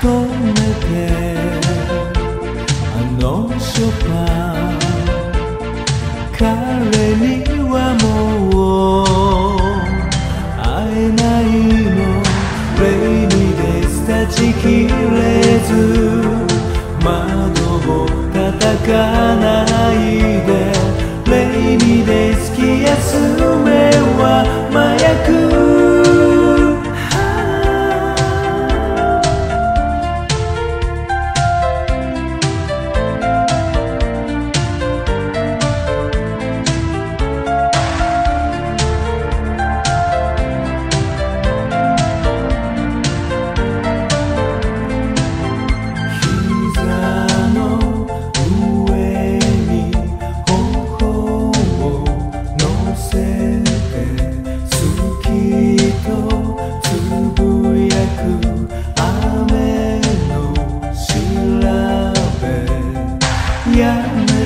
止めてあの。ショパン彼にはもう会えないの。レイニーでス立ちきれず窓を叩かないでレイニーで好きやす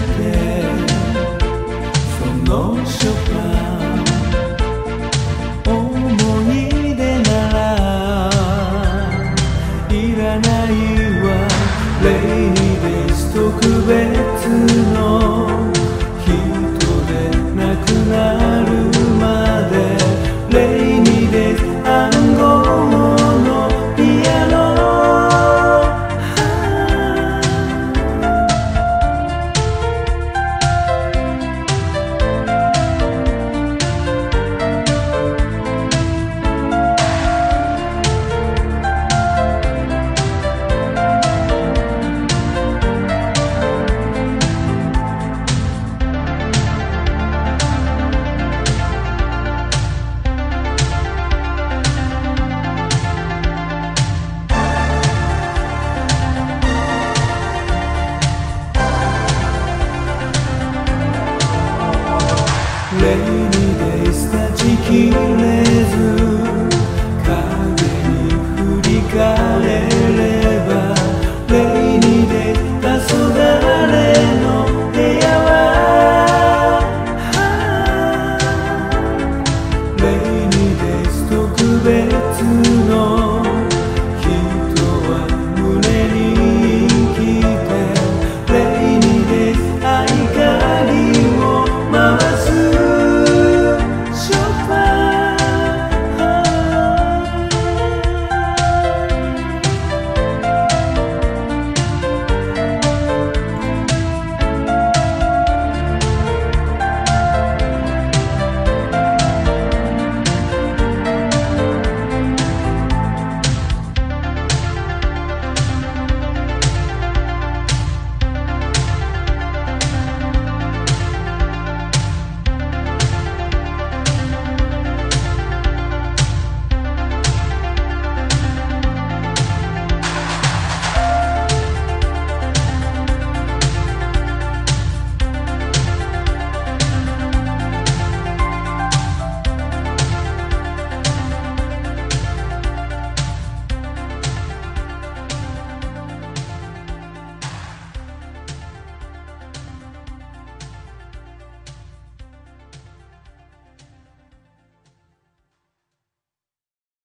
やめてそ lejos.